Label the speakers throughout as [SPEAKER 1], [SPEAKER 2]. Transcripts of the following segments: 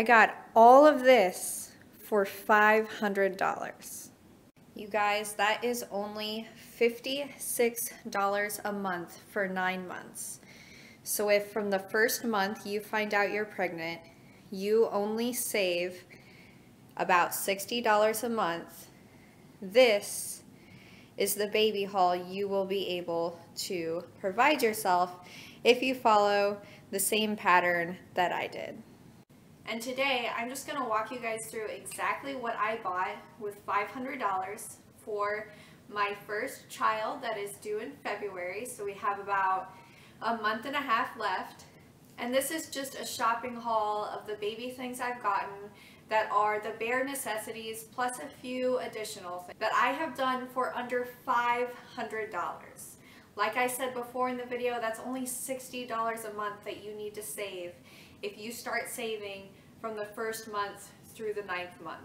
[SPEAKER 1] I got all of this for $500. You guys, that is only $56 a month for nine months. So if from the first month you find out you're pregnant, you only save about $60 a month, this is the baby haul you will be able to provide yourself if you follow the same pattern that I did. And today I'm just going to walk you guys through exactly what I bought with $500 for my first child that is due in February. So we have about a month and a half left. And this is just a shopping haul of the baby things I've gotten that are the bare necessities plus a few additional things that I have done for under $500. Like I said before in the video, that's only $60 a month that you need to save if you start saving from the first month through the ninth month.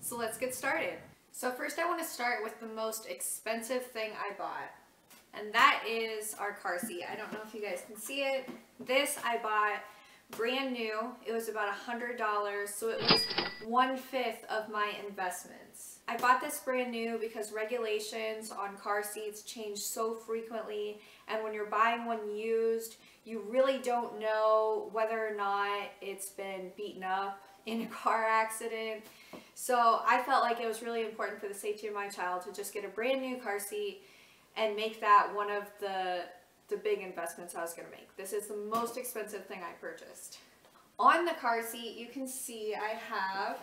[SPEAKER 1] So let's get started. So first I want to start with the most expensive thing I bought. And that is our car seat. I don't know if you guys can see it. This I bought brand new. It was about a $100, so it was one-fifth of my investments. I bought this brand new because regulations on car seats change so frequently, and when you're buying one used, you really don't know whether or not it's been beaten up in a car accident. So I felt like it was really important for the safety of my child to just get a brand new car seat and make that one of the, the big investments I was going to make. This is the most expensive thing I purchased. On the car seat, you can see I have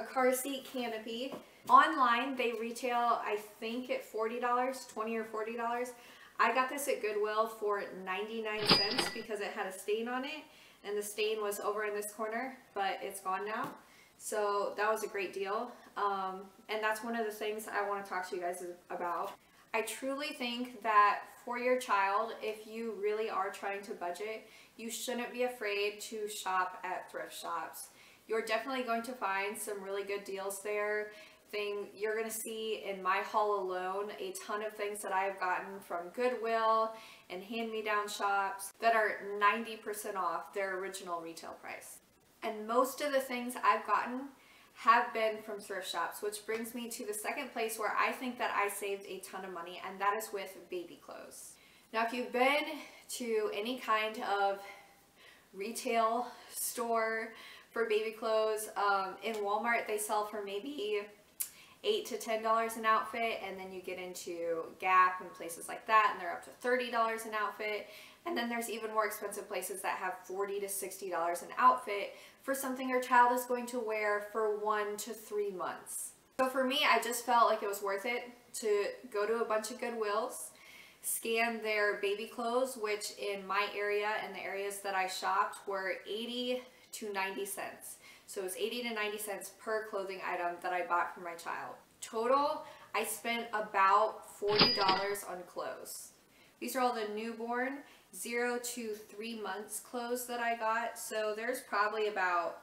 [SPEAKER 1] a car seat canopy. Online, they retail, I think, at $40, 20 or $40. I got this at Goodwill for 99 cents because it had a stain on it and the stain was over in this corner, but it's gone now. So that was a great deal. Um, and that's one of the things I want to talk to you guys about. I truly think that for your child, if you really are trying to budget, you shouldn't be afraid to shop at thrift shops. You're definitely going to find some really good deals there thing you're going to see in my haul alone a ton of things that I have gotten from Goodwill and hand-me-down shops that are 90% off their original retail price. And most of the things I've gotten have been from thrift shops, which brings me to the second place where I think that I saved a ton of money, and that is with baby clothes. Now, if you've been to any kind of retail store for baby clothes, um, in Walmart, they sell for maybe eight to ten dollars an outfit and then you get into Gap and places like that and they're up to thirty dollars an outfit. And then there's even more expensive places that have 40 to 60 dollars an outfit for something your child is going to wear for one to three months. So for me I just felt like it was worth it to go to a bunch of Goodwills scan their baby clothes which in my area and the areas that I shopped were 80 to 90 cents so it was 80 to 90 cents per clothing item that I bought for my child. Total, I spent about $40 on clothes. These are all the newborn zero to three months clothes that I got. So there's probably about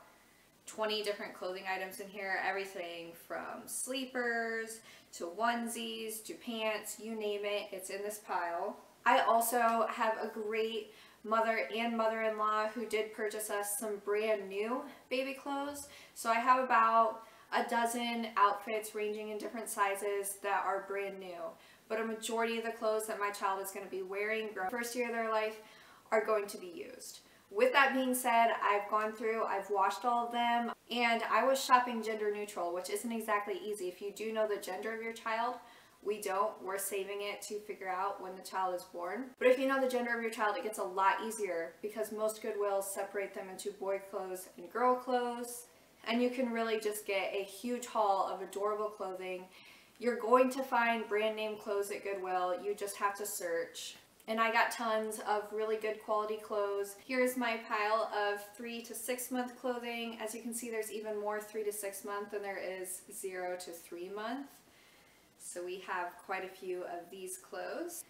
[SPEAKER 1] 20 different clothing items in here. Everything from sleepers to onesies to pants, you name it, it's in this pile. I also have a great mother and mother-in-law who did purchase us some brand new baby clothes. So I have about a dozen outfits ranging in different sizes that are brand new. But a majority of the clothes that my child is going to be wearing the first year of their life are going to be used. With that being said, I've gone through, I've washed all of them, and I was shopping gender neutral, which isn't exactly easy. If you do know the gender of your child, we don't. We're saving it to figure out when the child is born. But if you know the gender of your child, it gets a lot easier because most Goodwills separate them into boy clothes and girl clothes. And you can really just get a huge haul of adorable clothing. You're going to find brand name clothes at Goodwill. You just have to search. And I got tons of really good quality clothes. Here's my pile of three to six month clothing. As you can see, there's even more three to six month than there is zero to three month. So we have quite a few of these clothes.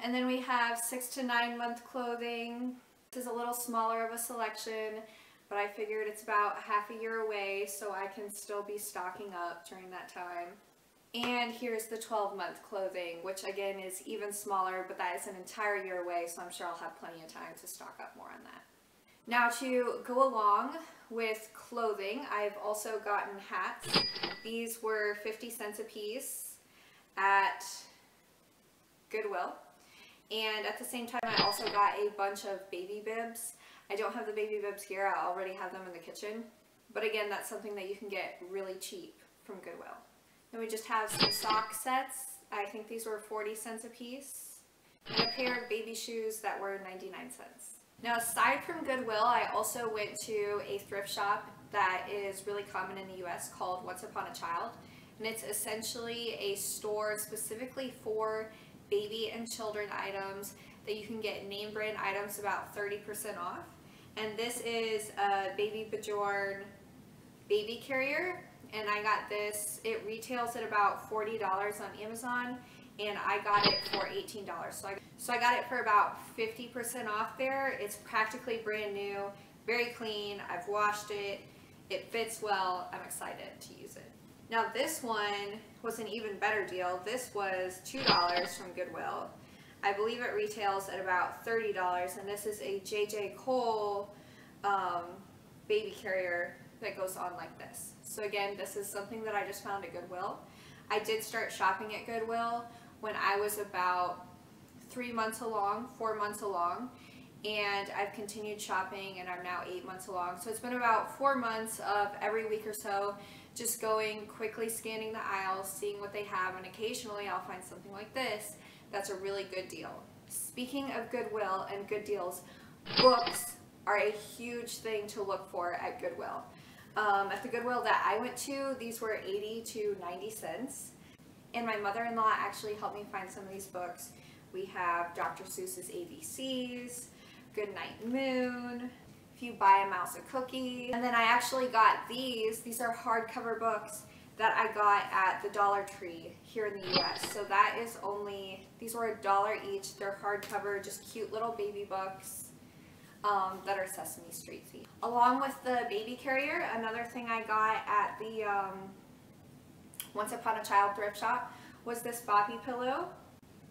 [SPEAKER 1] And then we have six to nine month clothing. This is a little smaller of a selection, but I figured it's about half a year away, so I can still be stocking up during that time. And here's the 12 month clothing, which again is even smaller, but that is an entire year away, so I'm sure I'll have plenty of time to stock up more on that. Now to go along with clothing, I've also gotten hats. These were 50 cents a piece at Goodwill. And at the same time, I also got a bunch of baby bibs. I don't have the baby bibs here. I already have them in the kitchen. But again, that's something that you can get really cheap from Goodwill. Then we just have some sock sets. I think these were 40 cents a piece. And a pair of baby shoes that were 99 cents. Now, aside from Goodwill, I also went to a thrift shop that is really common in the US called Once Upon a Child. And it's essentially a store specifically for baby and children items that you can get name brand items about 30% off. And this is a Baby Bjorn baby carrier. And I got this, it retails at about $40 on Amazon and I got it for $18. So I, so I got it for about 50% off there. It's practically brand new, very clean. I've washed it. It fits well. I'm excited to use it. Now this one was an even better deal. This was $2 from Goodwill. I believe it retails at about $30 and this is a JJ Cole um, baby carrier that goes on like this. So again, this is something that I just found at Goodwill. I did start shopping at Goodwill when I was about three months along, four months along, and I've continued shopping and I'm now eight months along. So it's been about four months of every week or so just going quickly scanning the aisles, seeing what they have, and occasionally I'll find something like this that's a really good deal. Speaking of Goodwill and good deals, books are a huge thing to look for at Goodwill. Um, at the Goodwill that I went to, these were 80 to 90 cents. And my mother-in-law actually helped me find some of these books. We have Dr. Seuss's ABCs, Goodnight Moon, If You Buy a Mouse a Cookie. And then I actually got these. These are hardcover books that I got at the Dollar Tree here in the US. So that is only, these were a dollar each. They're hardcover, just cute little baby books um, that are Sesame Street themed. Along with the baby carrier, another thing I got at the um, once Upon a Child thrift shop was this Boppy pillow.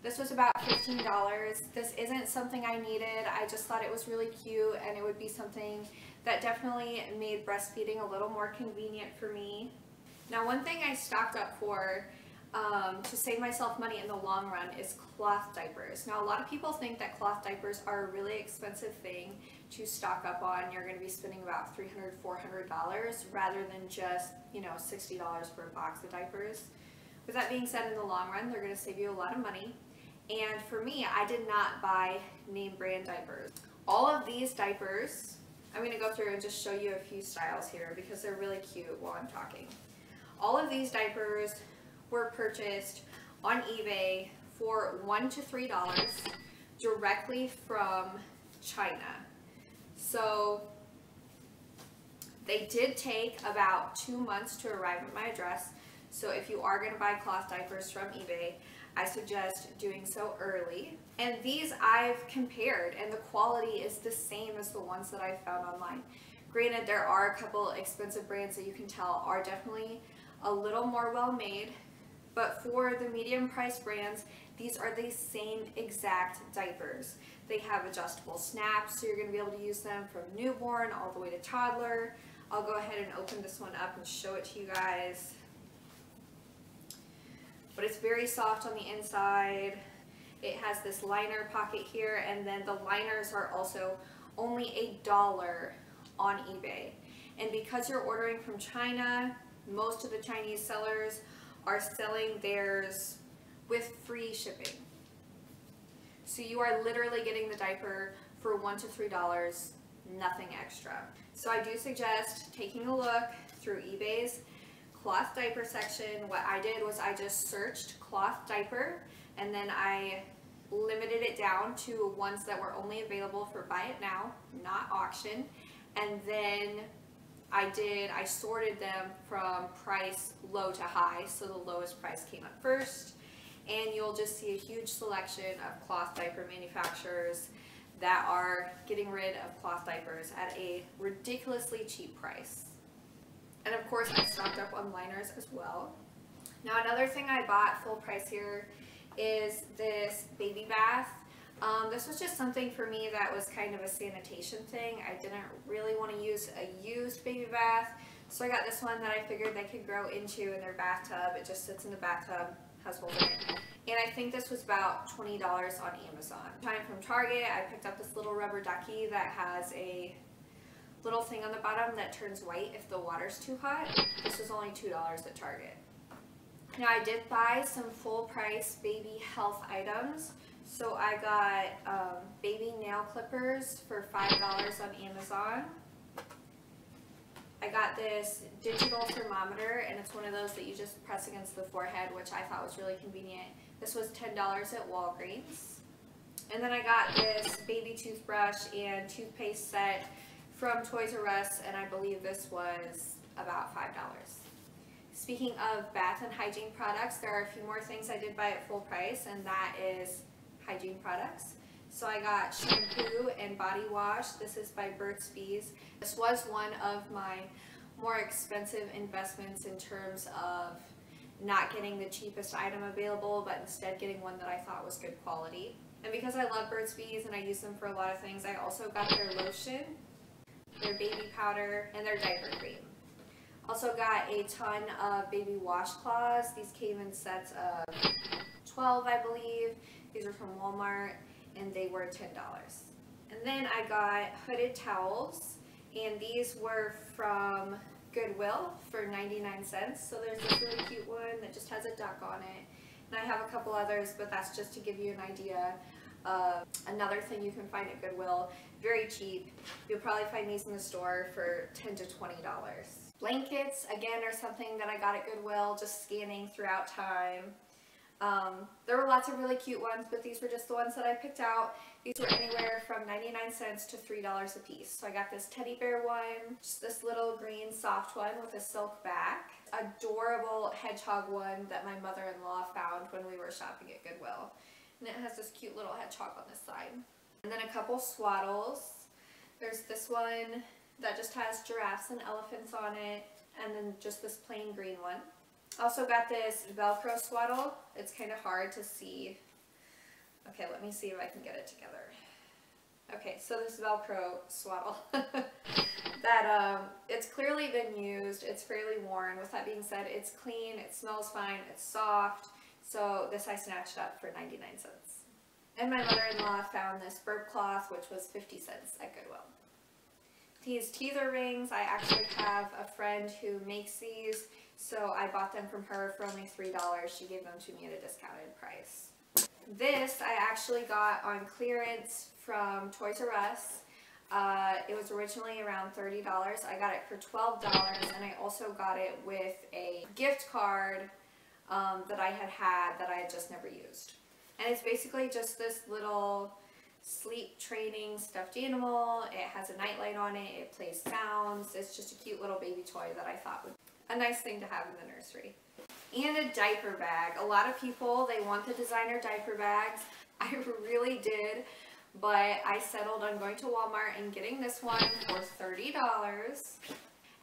[SPEAKER 1] This was about $15. This isn't something I needed. I just thought it was really cute and it would be something that definitely made breastfeeding a little more convenient for me. Now one thing I stocked up for um, to save myself money in the long run is cloth diapers. Now a lot of people think that cloth diapers are a really expensive thing to stock up on. You're going to be spending about $300, $400 rather than just, you know, $60 for a box of diapers. With that being said, in the long run, they're going to save you a lot of money. And for me, I did not buy name brand diapers. All of these diapers, I'm going to go through and just show you a few styles here because they're really cute while I'm talking. All of these diapers were purchased on eBay for one to three dollars directly from China. So they did take about two months to arrive at my address. So if you are going to buy cloth diapers from eBay, I suggest doing so early. And these I've compared and the quality is the same as the ones that I've found online. Granted, there are a couple expensive brands that you can tell are definitely a little more well made, but for the medium price brands, these are the same exact diapers. They have adjustable snaps, so you're going to be able to use them from newborn all the way to toddler. I'll go ahead and open this one up and show it to you guys. But it's very soft on the inside. It has this liner pocket here, and then the liners are also only a dollar on eBay. And because you're ordering from China, most of the Chinese sellers are selling theirs with free shipping. So you are literally getting the diaper for one to three dollars, nothing extra. So I do suggest taking a look through eBay's cloth diaper section. What I did was I just searched cloth diaper and then I limited it down to ones that were only available for buy it now, not auction. And then I did, I sorted them from price low to high, so the lowest price came up first and you'll just see a huge selection of cloth diaper manufacturers that are getting rid of cloth diapers at a ridiculously cheap price. And of course I stocked up on liners as well. Now another thing I bought full price here is this baby bath. Um, this was just something for me that was kind of a sanitation thing. I didn't really want to use a used baby bath, so I got this one that I figured they could grow into in their bathtub. It just sits in the bathtub, has holes in it. And I think this was about $20 on Amazon. Time from Target, I picked up this little rubber ducky that has a little thing on the bottom that turns white if the water's too hot. This was only $2 at Target. Now I did buy some full price baby health items. So I got um, baby nail clippers for $5 on Amazon. I got this digital thermometer and it's one of those that you just press against the forehead which I thought was really convenient. This was $10 at Walgreens. And then I got this baby toothbrush and toothpaste set from Toys R Us and I believe this was about $5. Speaking of bath and hygiene products, there are a few more things I did buy at full price and that is hygiene products. So I got shampoo and body wash. This is by Burt's Bees. This was one of my more expensive investments in terms of not getting the cheapest item available, but instead getting one that I thought was good quality. And because I love Burt's Bees and I use them for a lot of things, I also got their lotion, their baby powder, and their diaper cream. Also got a ton of baby washcloths. These came in sets of 12, I believe. These are from Walmart and they were $10. And then I got hooded towels and these were from Goodwill for 99 cents. So there's this really cute one that just has a duck on it. And I have a couple others, but that's just to give you an idea of another thing you can find at Goodwill. Very cheap. You'll probably find these in the store for 10 to $20. Blankets, again, are something that I got at Goodwill, just scanning throughout time. Um, there were lots of really cute ones, but these were just the ones that I picked out. These were anywhere from 99 cents to $3 a piece. So I got this teddy bear one, just this little green soft one with a silk back, adorable hedgehog one that my mother-in-law found when we were shopping at Goodwill. And it has this cute little hedgehog on the side. And then a couple swaddles. There's this one that just has giraffes and elephants on it, and then just this plain green one. Also got this Velcro swaddle. It's kind of hard to see. Okay, let me see if I can get it together. Okay, so this Velcro swaddle. that um, it's clearly been used. It's fairly worn. With that being said, it's clean. It smells fine. It's soft. So this I snatched up for 99 cents. And my mother-in-law found this burp cloth, which was 50 cents at Goodwill. These teether rings, I actually have a friend who makes these. So I bought them from her for only $3. She gave them to me at a discounted price. This I actually got on clearance from Toys R Us. Uh, it was originally around $30. I got it for $12 and I also got it with a gift card um, that I had had that I had just never used. And it's basically just this little sleep training stuffed animal. It has a nightlight on it. It plays sounds. It's just a cute little baby toy that I thought would be a nice thing to have in the nursery. And a diaper bag. A lot of people, they want the designer diaper bags. I really did, but I settled on going to Walmart and getting this one for $30.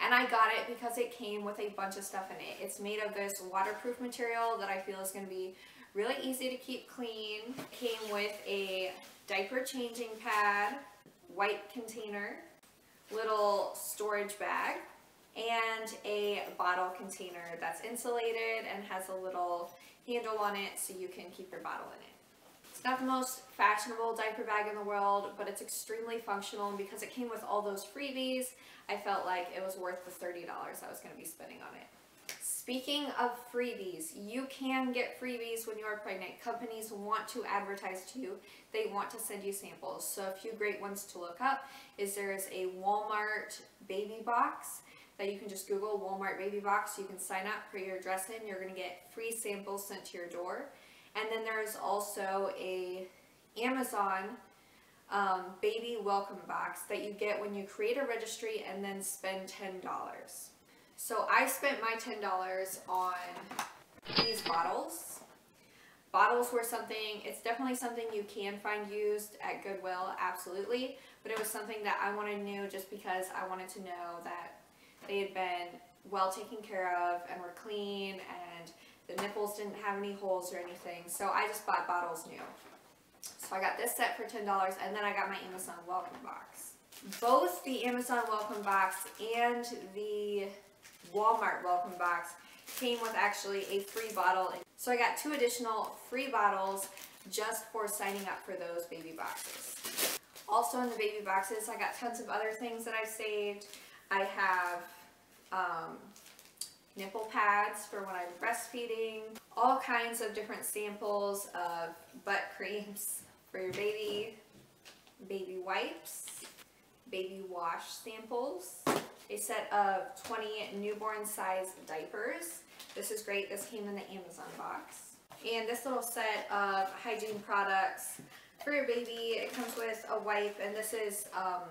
[SPEAKER 1] And I got it because it came with a bunch of stuff in it. It's made of this waterproof material that I feel is going to be really easy to keep clean. It came with a diaper changing pad, white container, little storage bag, and a bottle container that's insulated and has a little handle on it so you can keep your bottle in it. Not the most fashionable diaper bag in the world, but it's extremely functional and because it came with all those freebies, I felt like it was worth the $30 I was going to be spending on it. Speaking of freebies, you can get freebies when you are pregnant. Companies want to advertise to you. They want to send you samples. So a few great ones to look up is there is a Walmart baby box that you can just Google Walmart Baby Box. You can sign up, put your address in. You're going to get free samples sent to your door. And then there's also a Amazon um, baby welcome box that you get when you create a registry and then spend $10. So I spent my $10 on these bottles. Bottles were something, it's definitely something you can find used at Goodwill, absolutely. But it was something that I wanted new just because I wanted to know that they had been well taken care of and were clean and the nipples didn't have any holes or anything. So I just bought bottles new. So I got this set for $10 and then I got my Amazon welcome box. Both the Amazon welcome box and the Walmart welcome box came with actually a free bottle. So I got two additional free bottles just for signing up for those baby boxes. Also in the baby boxes, I got tons of other things that I've saved. I have um, nipple pads for when I'm breastfeeding, all kinds of different samples of butt creams for your baby, baby wipes, baby wash samples, a set of 20 newborn size diapers. This is great. This came in the Amazon box. And this little set of hygiene products for your baby. It comes with a wipe and this is um,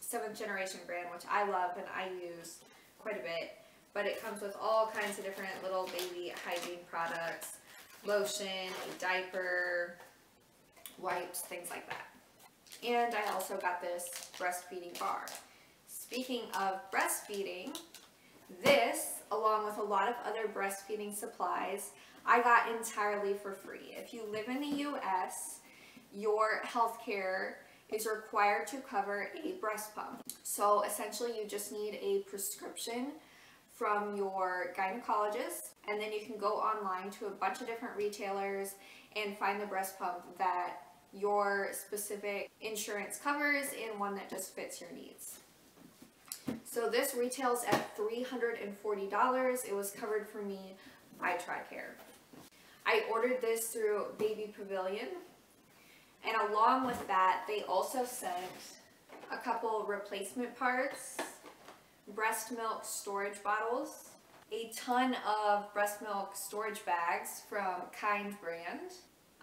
[SPEAKER 1] seventh generation brand, which I love and I use quite a bit. But it comes with all kinds of different little baby hygiene products, lotion, a diaper, wipes, things like that. And I also got this breastfeeding bar. Speaking of breastfeeding, this, along with a lot of other breastfeeding supplies, I got entirely for free. If you live in the U.S., your health care is required to cover a breast pump. So essentially you just need a prescription from your gynecologist and then you can go online to a bunch of different retailers and find the breast pump that your specific insurance covers and one that just fits your needs. So this retails at $340. It was covered for me by TRICARE. I ordered this through Baby Pavilion and along with that they also sent a couple replacement parts, breast milk storage bottles, a ton of breast milk storage bags from Kind brand,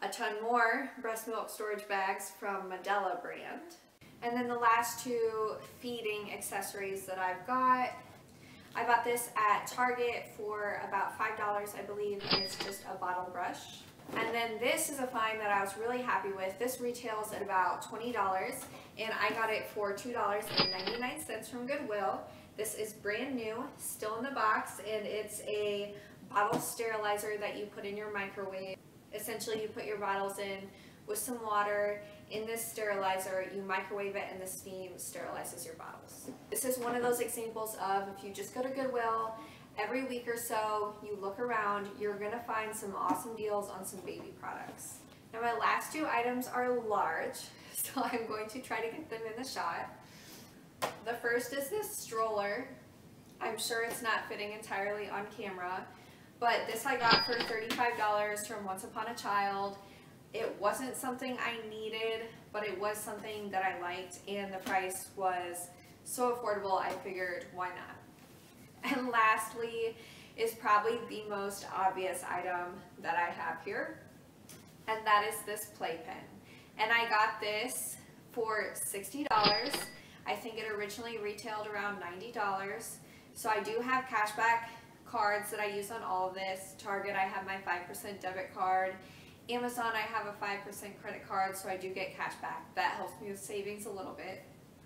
[SPEAKER 1] a ton more breast milk storage bags from Medela brand. And then the last two feeding accessories that I've got. I bought this at Target for about $5 I believe and it's just a bottle brush. And then this is a find that I was really happy with. This retails at about $20 and I got it for $2.99 from Goodwill. This is brand new, still in the box, and it's a bottle sterilizer that you put in your microwave essentially you put your bottles in with some water in this sterilizer, you microwave it and the steam sterilizes your bottles. This is one of those examples of if you just go to Goodwill, every week or so you look around, you're to find some awesome deals on some baby products. Now my last two items are large, so I'm going to try to get them in the shot. The first is this stroller. I'm sure it's not fitting entirely on camera, but this I got for $35 from Once Upon a Child. It wasn't something I needed, but it was something that I liked and the price was so affordable I figured why not. And lastly is probably the most obvious item that I have here and that is this playpen. And I got this for $60. I think it originally retailed around $90. So I do have cashback cards that I use on all of this. Target, I have my 5% debit card. Amazon, I have a 5% credit card, so I do get cash back. That helps me with savings a little bit.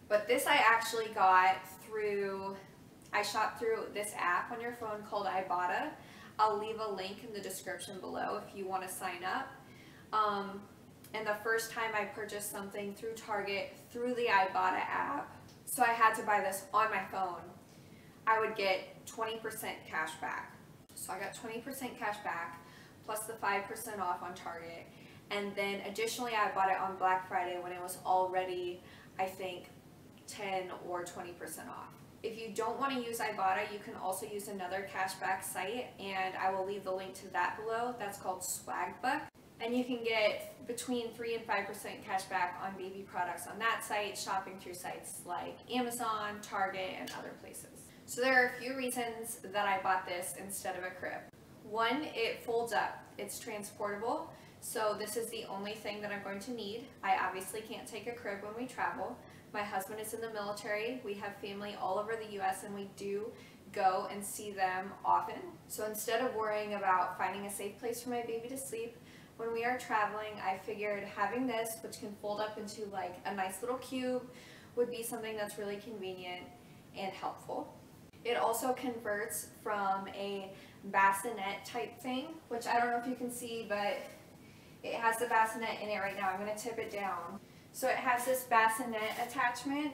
[SPEAKER 1] But this I actually got through, I shopped through this app on your phone called Ibotta. I'll leave a link in the description below if you want to sign up. Um, and the first time I purchased something through Target through the Ibotta app, so I had to buy this on my phone I would get 20% cash back. So I got 20% cash back plus the 5% off on Target. And then additionally, I bought it on Black Friday when it was already, I think, 10 or 20% off. If you don't want to use Ibotta, you can also use another cashback site, and I will leave the link to that below. That's called Swagbuck. And you can get between 3 and 5% cash back on baby products on that site, shopping through sites like Amazon, Target, and other places. So there are a few reasons that I bought this instead of a crib. One, it folds up. It's transportable. So this is the only thing that I'm going to need. I obviously can't take a crib when we travel. My husband is in the military. We have family all over the US and we do go and see them often. So instead of worrying about finding a safe place for my baby to sleep, when we are traveling, I figured having this, which can fold up into like a nice little cube, would be something that's really convenient and helpful. It also converts from a bassinet type thing, which I don't know if you can see, but It has the bassinet in it right now. I'm going to tip it down. So it has this bassinet attachment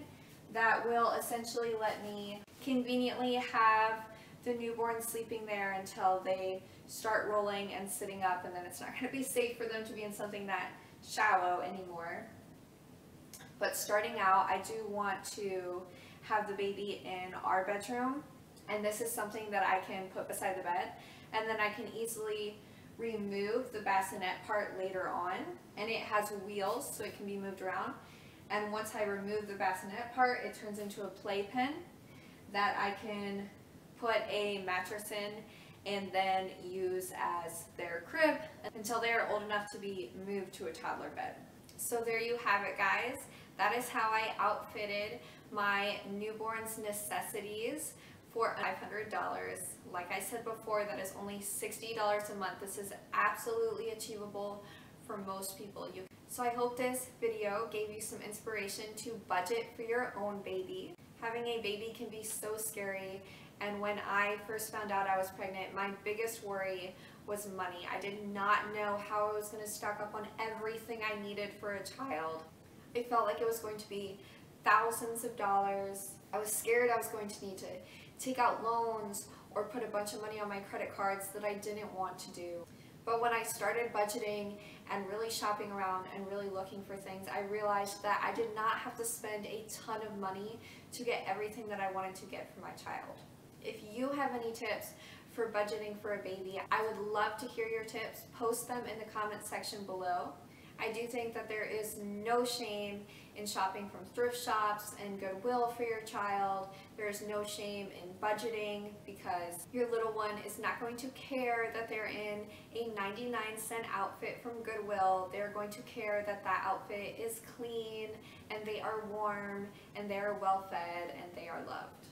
[SPEAKER 1] that will essentially let me conveniently have the newborn sleeping there until they start rolling and sitting up and then it's not going to be safe for them to be in something that shallow anymore. But starting out, I do want to have the baby in our bedroom and this is something that I can put beside the bed and then I can easily remove the bassinet part later on and it has wheels so it can be moved around and once I remove the bassinet part it turns into a playpen that I can put a mattress in and then use as their crib until they are old enough to be moved to a toddler bed. So there you have it guys. That is how I outfitted my newborn's necessities for $500. Like I said before, that is only $60 a month. This is absolutely achievable for most people. You so I hope this video gave you some inspiration to budget for your own baby. Having a baby can be so scary and when I first found out I was pregnant, my biggest worry was money. I did not know how I was going to stock up on everything I needed for a child. It felt like it was going to be thousands of dollars. I was scared I was going to need to take out loans or put a bunch of money on my credit cards that I didn't want to do. But when I started budgeting and really shopping around and really looking for things, I realized that I did not have to spend a ton of money to get everything that I wanted to get for my child. If you have any tips for budgeting for a baby, I would love to hear your tips. Post them in the comment section below. I do think that there is no shame in shopping from thrift shops and Goodwill for your child. There is no shame in budgeting because your little one is not going to care that they're in a 99 cent outfit from Goodwill. They're going to care that that outfit is clean and they are warm and they are well fed and they are loved.